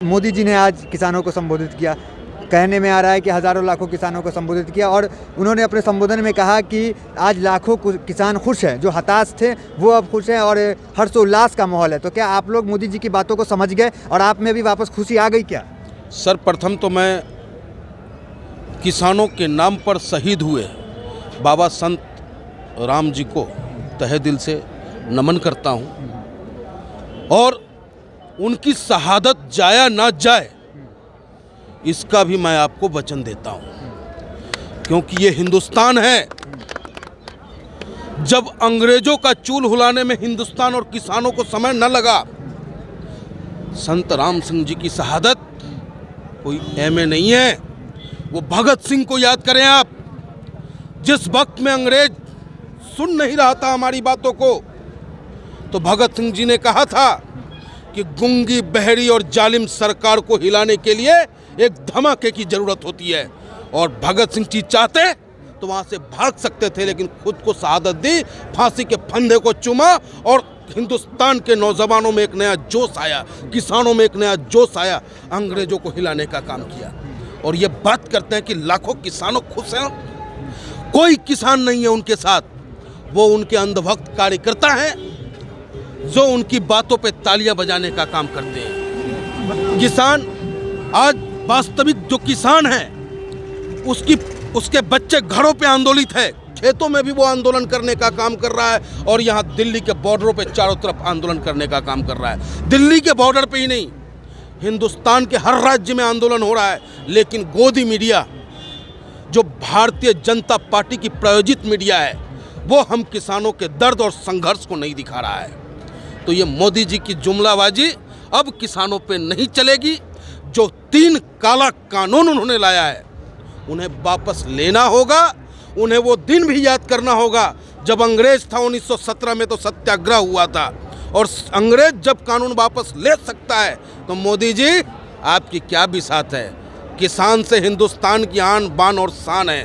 मोदी जी ने आज किसानों को संबोधित किया। कहने में आ रहा है कि हज़ारों लाखों किसानों को संबोधित किया और उन्होंने अपने संबोधन में कहा कि आज लाखों किसान खुश हैं, जो हताश थे, वो अब खुश हैं और हर्षोल्लास का माहौल है। तो क्या आप लोग मोदी जी की बातों को समझ गए और आप में भी वापस खुशी आ गई क्या? सर, प्रथम तो मैं किसानों के नाम पर शहीद हुए बाबा संत राम जी को तहे दिल से नमन करता हूँ। और उनकी शहादत जाया ना जाए, इसका भी मैं आपको वचन देता हूँ। क्योंकि ये हिंदुस्तान है। जब अंग्रेज़ों का चूल हुलाने में हिंदुस्तान और किसानों को समय न लगा, संत राम सिंह जी की शहादत कोई एम नहीं है। वो भगत सिंह को याद करें आप, जिस वक्त में अंग्रेज़ सुन नहीं रहा था हमारी बातों को तो भगत सिंह जी ने कहा था कि गुंगी, बहरी और जालिम सरकार को हिलाने के लिए एक धमाके की ज़रूरत होती है। और भगत सिंह जी चाहते तो वहाँ से भाग सकते थे, लेकिन खुद को शहादत दी, फांसी के फंदे को चुमा और हिंदुस्तान के नौजवानों में एक नया जोश आया, किसानों में एक नया जोश आया, अंग्रेज़ों को हिलाने का काम किया। और ये बात करते हैं कि लाखों किसानों खुश हैं। कोई किसान नहीं है उनके साथ, वो उनके अंधभक्त कार्यकर्ता हैं। जो उनकी बातों पे तालियाँ बजाने का काम करते हैं। किसान आज वास्तविक जो किसान है, उसकी, उसके बच्चे घरों पे आंदोलित है। खेतों में भी वो आंदोलन करने का काम कर रहा है और यहाँ दिल्ली के बॉर्डरों पे चारों तरफ़ आंदोलन करने का काम कर रहा है। दिल्ली के बॉर्डर पे ही नहीं, हिंदुस्तान के हर राज्य में आंदोलन हो रहा है, लेकिन गोदी मीडिया, जो भारतीय जनता पार्टी की प्रायोजित मीडिया है, वो हम किसानों के दर्द और संघर्ष को नहीं दिखा रहा है। तो ये मोदी जी की जुमलाबाजी अब किसानों पे नहीं चलेगी। जो तीन काला कानून उन्होंने लाया है, उन्हें वापस लेना होगा, उन्हें वो दिन भी याद करना होगा। जब अंग्रेज़ था 1917 में तो सत्याग्रह हुआ था, और अंग्रेज़ जब कानून वापस ले सकता है तो मोदी जी, आपकी क्या भी साथ है। किसान से हिंदुस्तान की आन बान और शान है।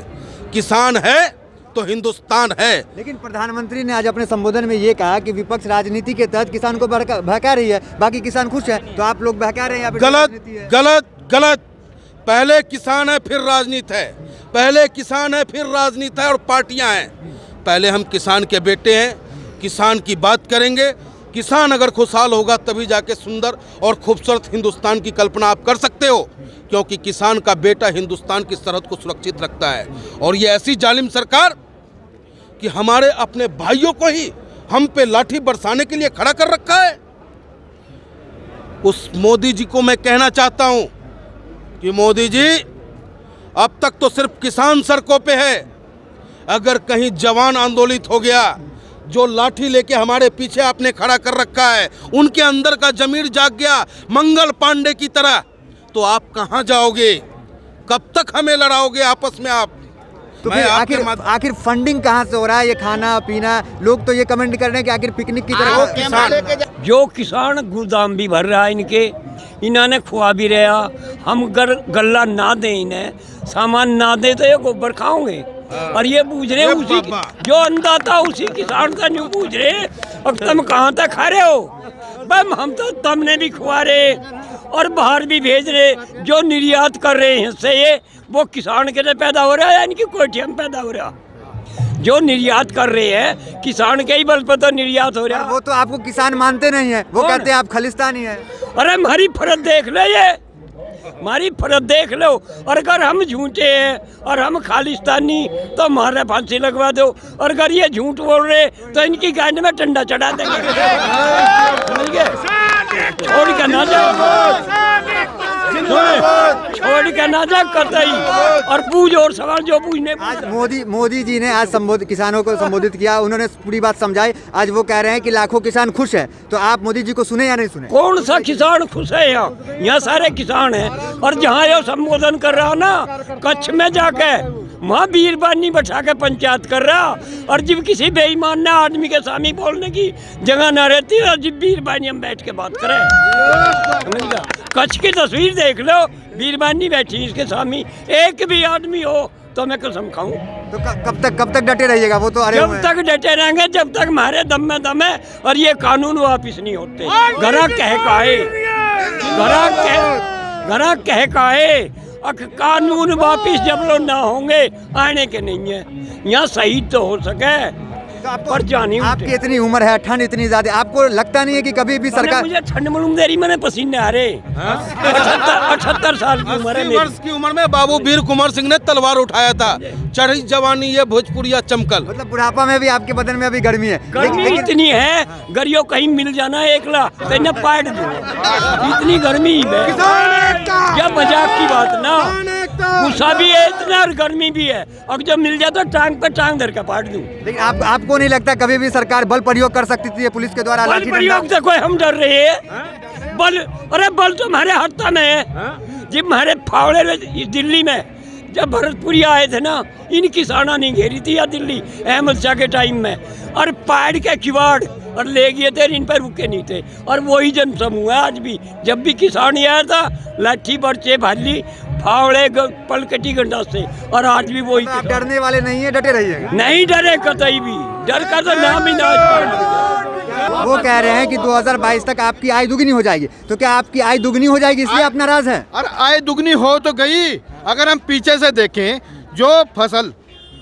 किसान है तो हिंदुस्तान है। लेकिन प्रधानमंत्री ने आज अपने संबोधन में ये कहा कि विपक्ष राजनीति के तहत किसान को बहका रही है बाकी किसान खुश है तो आप लोग बहका रहे हैं गलत है। गलत गलत। पहले किसान है फिर राजनीति है। पहले किसान है फिर राजनीति है और पार्टियाँ हैं। पहले हम किसान के बेटे हैं किसान की बात करेंगे। किसान अगर खुशहाल होगा तभी जाके सुंदर और खूबसूरत हिंदुस्तान की कल्पना आप कर सकते हो क्योंकि किसान का बेटा हिंदुस्तान की सरहद को सुरक्षित रखता है। और ये ऐसी जालिम सरकार कि हमारे अपने भाइयों को ही हम पे लाठी बरसाने के लिए खड़ा कर रखा है। उस मोदी जी को मैं कहना चाहता हूँ कि मोदी जी, अब तक तो सिर्फ़ किसान सड़कों पे है। अगर कहीं जवान आंदोलित हो गया, जो लाठी लेके हमारे पीछे आपने खड़ा कर रखा है, उनके अंदर का जमीर जाग गया, मंगल पांडे की तरह तो आप कहाँ जाओगे? कब तक हमें लड़ाओगे आपस में आप? तो मैं फिर आखिर आखिर फंडिंग कहाँ से हो रहा है? ये खाना पीना? लोग तो ये कमेंट कर रहे हैं कि आखिर पिकनिक की तरह किसान जो किसान गोदाम भी भर रहा है इनके इन्होंने खुआ भी रहा। हम गर गल्ला ना दें इन्हें सामान ना दे तो ये गोबर खाओगे। और ये पूछ रहे उसी। जो अंदाता उसी किसान का नहीं पूछ रहे अब तुम कहाँ तक खा रहे हो? बम हम तो तमने भी खुआ रहे और बाहर भी भेज रहे जो निर्यात कर रहे हैं से ये वो किसान के लिए पैदा हो रहा है यानी इनकी कोठिया में पैदा हो रहा जो निर्यात कर रहे हैं किसान के ही बल पर तो निर्यात हो रहा है। वो तो आपको किसान मानते नहीं है वो कहते हैं आप खालिस्तानी है। अरे हमारी फरत देख रहे ये हमारी फरत देख लो और अगर हम झूठे हैं और हम खालिस्तानी तो हमारे फांसी लगवा दो। और अगर ये झूठ बोल रहे तो इनकी गांड में ठंडा चढ़ा देंगे। छोड़ के ना जाओ। छोड़ के और पूछ और सवाल जो पूछने आज मोदी मोदी जी ने आज संबोधित किसानों को संबोधित किया। उन्होंने पूरी बात समझाई। आज वो कह रहे हैं कि लाखों किसान खुश है। तो आप मोदी जी को सुने या नहीं सुने? कौन सा किसान खुश है यहाँ? यहाँ सारे किसान हैं। और जहाँ ये संबोधन कर रहा ना कच्छ में जाके वहाँ बीरबानी बैठा के पंचायत कर रहा और जब किसी बेईमान ने आदमी के सामने बोलने की जगह ना रहती और जब बीरबानी हम बैठ के बात करें। कच्छ की तस्वीर देख लो बीरबानी बैठी इसके सामने। एक भी आदमी हो तो मैं कसम खाऊं। तो कब तक कब तक डटे रहिएगा? वो तो अरे जब तक डटे रहेंगे जब तक हमारे दम में दम है और ये कानून वापिस नहीं होते। घरा कह काहे घरा कह घरा कह अख कानून वापिस जब लोग ना होंगे, आने के नहीं है। यहाँ शहीद तो हो सके। तो आपको- पर जानी आपकी इतनी उम्र है ठंड इतनी ज़्यादा आपको लगता नहीं है कि कभी भी सरकार मुझे ठंड मालूम दे रही मैंने पसीने आ रहे। अठहत्तर अठहत्तर साल की उम्र है वर्ष की उम्र में बाबू वीर कुमार सिंह ने तलवार उठाया था। चढ़ी जवानी ये भोजपुरिया चमकल। मतलब बुढ़ापा में भी आपके बदन में अभी गर्मी है। गर्मी लेकिन- इतनी है गरियो कहीं मिल जाना है एकला तो इन्हें पाट दो। इतनी गर्मी है। क्या मज़ाक की बात ना। गुस्सा भी है इतना और गर्मी भी है। और जब मिल जाए तो टांग पे टांग धर के पाट दूँ। लेकिन आप आपको नहीं लगता कभी भी सरकार बल प्रयोग कर सकती थी पुलिस के द्वारा? बल प्रयोग से कोई हम डर रहे हैं। बल अरे बल तो हमारे हत्ता में है। जब हमारे फावड़े में दिल्ली में जब भरतपुरी आए थे ना इन किसाना नहीं घेरी थी या दिल्ली अहमद शाह के टाइम में। और पाड़ के किवाड़ और ले गए थे इन पर रुके नहीं थे। और वही जन समूह है आज भी। जब भी किसान ही आया था लाठी बर्चे भाली फावड़े पलकटी गंडा से और आज भी वही तो आप डरने वाले नहीं है डटे रहिएगा नहीं डरे कतई भी। डर का तो नाम ही ना वो कह रहे हैं कि 2022 तक आपकी आय दुगनी हो जाएगी। तो क्या आपकी आय दुगनी हो जाएगी इसलिए अपना राज है? और आय दुगनी हो तो गई। अगर हम पीछे से देखें जो फ़सल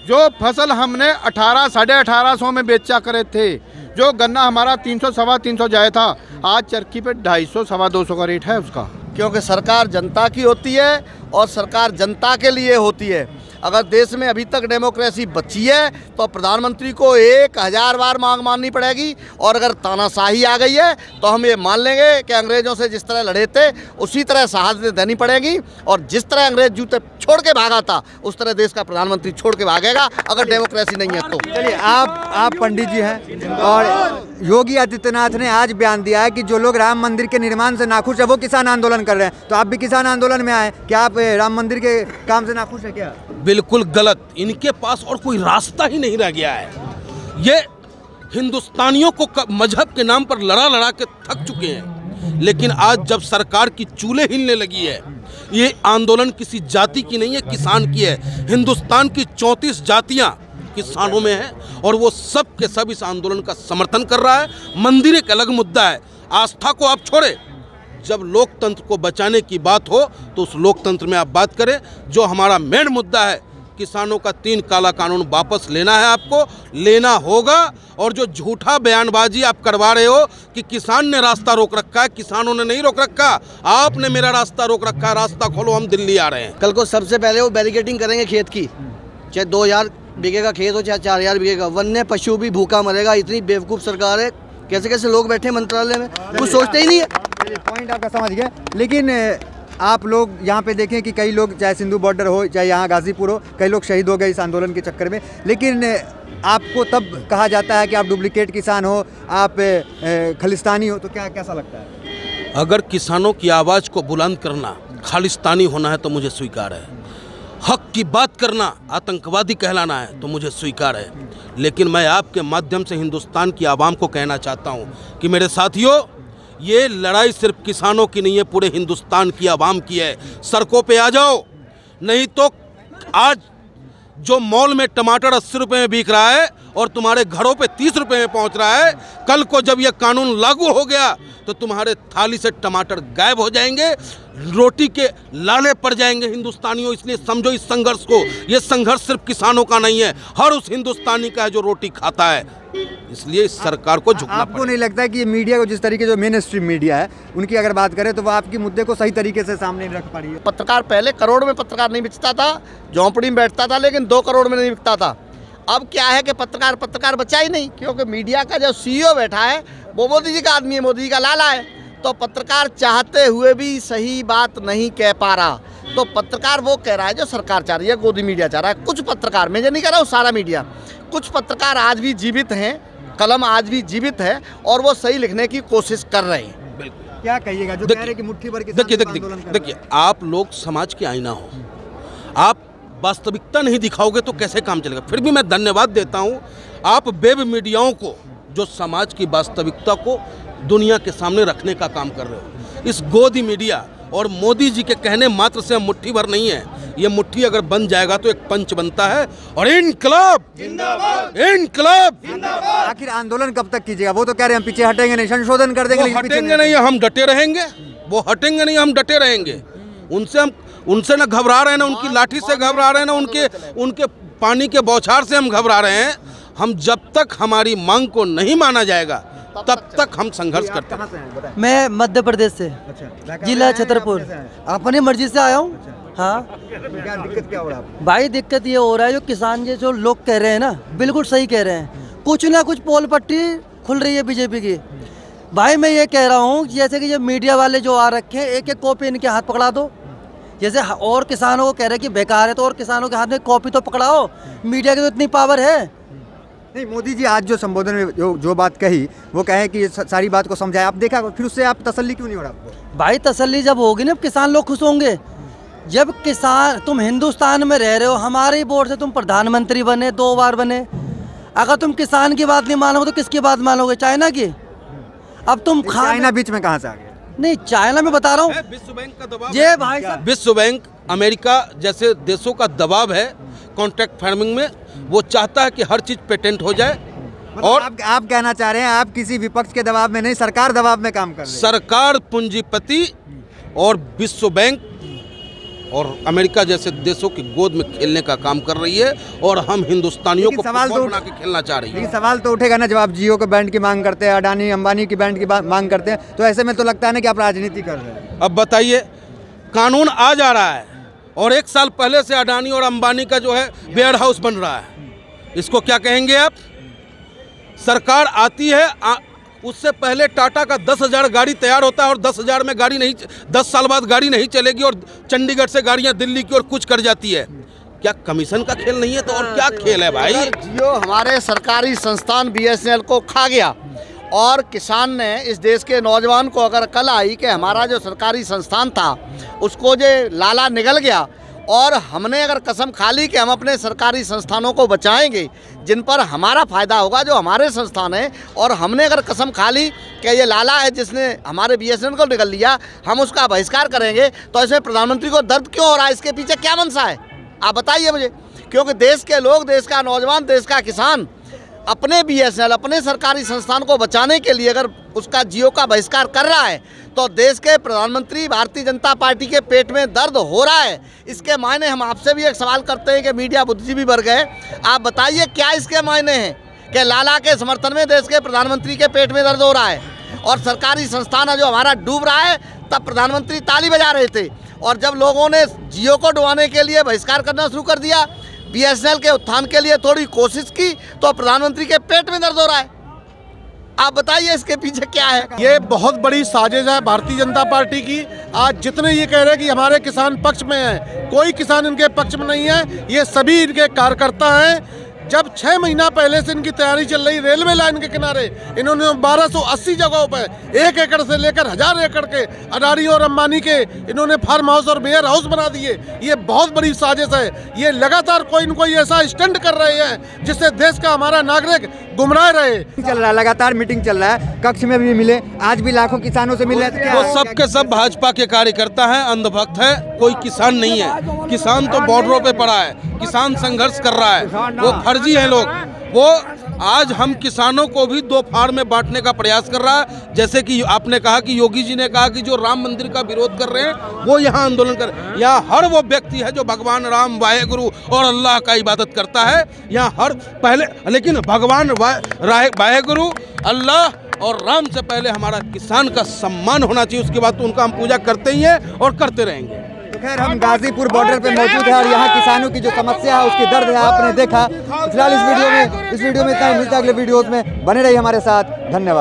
जो फ़सल हमने अठारह साढ़े अठारह सौ में बेचा करे थे जो गन्ना हमारा तीन सौ सवा तीन सौ जाया था आज चरखी पे ढाई सौ सवा दो सौ का रेट है उसका। क्योंकि सरकार जनता की होती है और सरकार जनता के लिए होती है। अगर देश में अभी तक डेमोक्रेसी बची है तो प्रधानमंत्री को एक हज़ार बार मांग माननी पड़ेगी। और अगर तानाशाही आ गई है तो हम ये मान लेंगे कि अंग्रेज़ों से जिस तरह लड़े थे, उसी तरह शहादतें देनी पड़ेगी। और जिस तरह अंग्रेज़ जूते छोड़ के भागा था, उस तरह देश का प्रधानमंत्री छोड़ के भागेगा, अगर डेमोक्रेसी नहीं है तो। चलिए, आप आप पंडित जी हैं, और योगी आदित्यनाथ ने आज बयान दिया है कि जो लोग राम मंदिर के निर्माण से नाखुश है, वो किसान आंदोलन कर रहे हैं। तो आप भी किसान आंदोलन में आए, क्या आप ए, राम मंदिर के काम से नाखुश है क्या? बिल्कुल गलत। इनके पास और कोई रास्ता ही नहीं रह गया है। ये हिंदुस्तानियों को मज़हब के नाम पर लड़ा लड़ा के थक चुके हैं। लेकिन आज जब सरकार की चूल्हे हिलने लगी है ये आंदोलन किसी जाति की नहीं है किसान की है। हिंदुस्तान की चौंतीस जातियाँ किसानों में है और वो सब के सब इस आंदोलन का समर्थन कर रहा है। मंदिर एक अलग मुद्दा है। आस्था को आप छोड़े। जब लोकतंत्र को बचाने की बात हो तो उस लोकतंत्र में आप बात करें, जो हमारा मेन मुद्दा है, किसानों का तीन काला कानून वापस लेना है आपको, लेना होगा, और जो झूठा बयानबाजी आप करवा रहे हो, कि किसान ने रास्ता रोक रखा है, किसानों ने नहीं रोक रखा, आपने मेरा रास्ता रोक रखा है, रास्ता खोलो, हम दिल्ली आ रहे हैं। कल को सबसे पहले वो बैरिकेटिंग करेंगे खेत की, चाहे दो हज़ार बीघे का खेत हो, चाहे चार हज़ार बीघे का, वन्य पशु भी भूखा मरेगा, इतनी बेवकूफ़ सरकार है, कैसे कैसे लोग बैठे मंत्रालय में कुछ सोचते ही नहीं है। पॉइंट आपका समझ गया। लेकिन आप लोग यहाँ पे देखें कि कई लोग, चाहे सिंधु बॉर्डर हो, चाहे यहाँ गाजीपुर हो, कई लोग शहीद हो गए इस आंदोलन के चक्कर में। लेकिन आपको तब कहा जाता है कि आप डुप्लीकेट किसान हो, आप खालिस्तानी हो तो क्या, कैसा लगता है? अगर किसानों की आवाज़ को बुलंद करना, खालिस्तानी होना है तो मुझे स्वीकार है। हक की बात करना, आतंकवादी कहलाना है तो मुझे स्वीकार है। लेकिन मैं आपके माध्यम से हिंदुस्तान की आवाम को कहना चाहता हूँ कि मेरे साथियों ये लड़ाई सिर्फ़ किसानों की नहीं है, पूरे हिंदुस्तान की आवाम की है। सड़कों पे आ जाओ। नहीं तो आज जो मॉल में टमाटर अस्सी रुपये में बिक रहा है और तुम्हारे घरों पे तीस रुपये में पहुँच रहा है, कल को जब यह कानून लागू हो गया तो तुम्हारे थाली से टमाटर गायब हो जाएँगे रोटी के लाले पड़ जाएँगे हिंदुस्तानियों। इसलिए समझो इस संघर्ष को। ये संघर्ष सिर्फ़ किसानों का नहीं है हर उस हिंदुस्तानी का है जो रोटी खाता है। इसलिए इस सरकार को झुकना आपको नहीं लगता है कि ये मीडिया को जिस तरीके जो मेन स्ट्रीम मीडिया है उनकी अगर बात करें तो वो आपकी मुद्दे को सही तरीके से सामने रख पा रही है। पत्रकार पहले करोड़ में पत्रकार नहीं बिकता था झोंपड़ी में बैठता था लेकिन दो करोड़ में नहीं बिकता था। अब क्या है कि पत्रकार पत्रकार बचा ही नहीं क्योंकि मीडिया का जो सीईओ बैठा है वो मोदी जी का आदमी है मोदी जी का लाला है। तो पत्रकार चाहते हुए भी सही बात नहीं कह पा रहा। तो पत्रकार वो कह रहा है जो सरकार चाह रही है गोदी मीडिया चाह रहा है। कुछ पत्रकार मैं ये नहीं कह रहा हूँ सारा मीडिया कुछ पत्रकार आज भी जीवित हैं कलम आज भी जीवित है और वो सही लिखने की कोशिश कर रहे हैं। बिल्कुल। क्या कहिएगा जो कह रहे कि मुट्ठी भर देखिए देखिए देखिए आप लोग समाज के आईना हो। आप वास्तविकता नहीं दिखाओगे तो कैसे काम चलेगा? फिर भी मैं धन्यवाद देता हूँ आप वेब मीडियाओं को जो समाज की वास्तविकता को दुनिया के सामने रखने का काम कर रहे हो। इस गोदी मीडिया और मोदी जी के कहने मात्र से हम मुट्ठी भर नहीं है। ये मुट्ठी अगर बन जाएगा तो एक पंच बनता है और इनकलाब! इनकलाब! आखिर आंदोलन कब तक कीजिएगा? वो तो कह रहे हैं पीछे हटेंगे नहीं संशोधन कर देंगे हटेंगे नहीं हम डटे रहेंगे। वो हटेंगे नहीं हम डटे रहेंगे। उनसे हम उनसे ना घबरा रहे हैं ना उनकी लाठी से घबरा रहे हैं ना उनके उनके पानी के बौछार से हम घबरा रहे हैं। हम जब तक हमारी मांग को नहीं माना जाएगा तब तक हम संघर्ष करते हैं। मैं मध्य प्रदेश से अच्छा जिला छतरपुर। अपनी मर्ज़ी से आया हूँ। हाँ। क्या दिक्कत क्या हो रहा है भाई दिक्कत ये हो रहा है जो किसान ये जो लोग कह रहे हैं ना बिल्कुल सही कह रहे हैं। कुछ ना कुछ पोल पट्टी खुल रही है बीजेपी की। भाई मैं ये कह रहा हूँ जैसे कि ये मीडिया वाले जो आ रखे हैं एक एक कॉपी इनके हाथ पकड़ा दो। जैसे और किसानों को कह रहे हैं कि बेकार है तो और किसानों के हाथ में कॉपी तो पकड़ाओ। मीडिया की तो इतनी पावर है। नहीं मोदी जी आज जो संबोधन में जो जो बात कही वो कहे कि सारी बात को समझाया आप देखा फिर उससे आप तसल्ली क्यों नहीं हो रहा आपको? भाई तसल्ली जब होगी ना किसान लोग खुश होंगे। जब किसान तुम हिंदुस्तान में रह रहे हो हमारे ही बोर्ड से तुम प्रधानमंत्री बने दो बार बने। अगर तुम किसान की बात नहीं मानोगे तो किसकी बात मानोगे? चाइना की। अब तुम चाइना बीच में कहाँ से आ गया? नहीं चाइना में बता रहा हूँ। विश्व बैंक का दबाव ये भाई साहब विश्व बैंक अमेरिका जैसे देशों का दबाव है। कॉन्ट्रैक्ट फ़ार्मिंग में वो चाहता है कि हर चीज़ पेटेंट हो जाए मतलब और आप आप कहना चाह रहे हैं आप किसी विपक्ष के दबाव में नहीं सरकार दबाव में काम कर रही है। सरकार पूंजीपति और विश्व बैंक और अमेरिका जैसे देशों की गोद में खेलने का काम कर रही है और हम हिंदुस्तानियों को सवाल तो- बना के खेलना चाह रही है। सवाल तो उठेगा ना जब आप जियो के बैंड की मांग करते हैं अडानी अंबानी की बैंड की मांग करते हैं तो ऐसे में तो लगता है ना कि आप राजनीति कर रहे हैं। अब बताइए कानून आ जा रहा है। और एक साल पहले से अडानी और अंबानी का जो है वेयर हाउस बन रहा है। इसको क्या कहेंगे आप? सरकार आती है आ, उससे पहले टाटा का दस हज़ार गाड़ी तैयार होता है और दस हज़ार में गाड़ी नहीं दस साल बाद गाड़ी नहीं चलेगी और चंडीगढ़ से गाड़ियाँ दिल्ली की ओर कुछ कर जाती है। क्या कमीशन का खेल नहीं है तो और क्या खेल है भाई? जियो हमारे सरकारी संस्थान बीएसएनएल को खा गया। और किसान ने इस देश के नौजवान को अगर कल आई कि हमारा जो सरकारी संस्थान था, उसको जो लाला निगल गया और हमने अगर कसम खा ली कि हम अपने सरकारी संस्थानों को बचाएँगे, जिन पर हमारा फ़ायदा होगा, जो हमारे संस्थान हैं, और हमने अगर कसम खा ली कि ये लाला है जिसने हमारे बीएसएनएल को निकल लिया, हम उसका बहिष्कार करेंगे तो इसमें प्रधानमंत्री को दर्द क्यों हो रहा है? इसके पीछे क्या मनसा है? आप बताइए मुझे। क्योंकि देश के लोग, देश का नौजवान, देश का किसान अपने बीएसएनएल अपने सरकारी संस्थान को बचाने के लिए अगर उसका जियो का बहिष्कार कर रहा है तो देश के प्रधानमंत्री भारतीय जनता पार्टी के पेट में दर्द हो रहा है। इसके मायने हम आपसे भी एक सवाल करते हैं कि मीडिया बुद्धिजीवी बढ़ गए। आप बताइए क्या इसके मायने हैं कि लाला के समर्थन में देश के प्रधानमंत्री के पेट में दर्द हो रहा है और सरकारी संस्थान जो हमारा डूब रहा है, तब प्रधानमंत्री ताली बजा रहे थे। और जब लोगों ने जियो को डुबाने के लिए बहिष्कार करना शुरू कर दिया बीएसएनएल के उत्थान के लिए थोड़ी कोशिश की तो प्रधानमंत्री के पेट में दर्द हो रहा है। आप बताइए इसके पीछे क्या है? ये बहुत बड़ी साजिश है भारतीय जनता पार्टी की। आज जितने ये कह रहे हैं कि हमारे किसान पक्ष में हैं, कोई किसान इनके पक्ष में नहीं है, ये सभी इनके कार्यकर्ता हैं। जब छह महीना पहले से इनकी तैयारी चल रही रेलवे लाइन के किनारे इन्होंने 1280 जगहों पर एक एकड़ से लेकर हज़ार एकड़ के अडानी और अंबानी के इन्होंने फार्म हाउस और वेयर हाउस बना दिए। ये बहुत बड़ी साजिश है। ये लगातार कोई न कोई ऐसा स्टंट कर रहे हैं जिससे देश का हमारा नागरिक गुमराह रहे। चल रहा है लगातार मीटिंग चल रहा है। कक्ष में भी मिले आज भी लाखों किसानों से मिले। क्या वो? सब के सब भाजपा के कार्यकर्ता है अंधभक्त है कोई किसान नहीं है। किसान तो बॉर्डरों पे पड़ा है किसान संघर्ष कर रहा है। वो फर्जी हैं लोग। वो आज हम किसानों को भी दो फाड़ में बांटने का प्रयास कर रहा है। जैसे कि आपने कहा कि योगी जी ने कहा कि जो राम मंदिर का विरोध कर रहे हैं, वो यहाँ आंदोलन कर यहाँ हर वो व्यक्ति है जो भगवान राम, वाहेगुरु और अल्लाह का इबादत करता है यहाँ हर पहले, लेकिन भगवान वाहेगुरु, अल्लाह और राम से पहले हमारा किसान का सम्मान होना चाहिए। उसके बाद तो उनका हम पूजा करते ही हैं और करते रहेंगे। खैर हम गाजीपुर बॉर्डर पे मौजूद है और यहाँ किसानों की जो समस्या है उसकी दर्द है आपने देखा। फ़िलहाल इस वीडियो में इस वीडियो में इतना मिलता है अगले वीडियोज़ में। बने रही हमारे साथ। धन्यवाद।